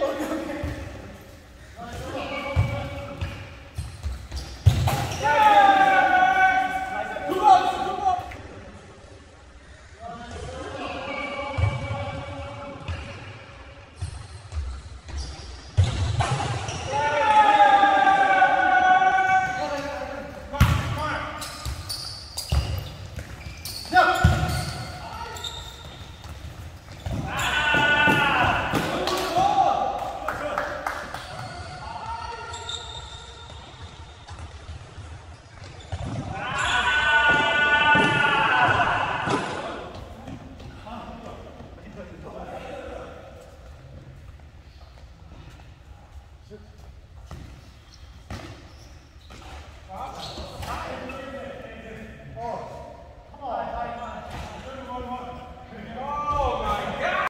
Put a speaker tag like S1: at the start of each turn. S1: Okay.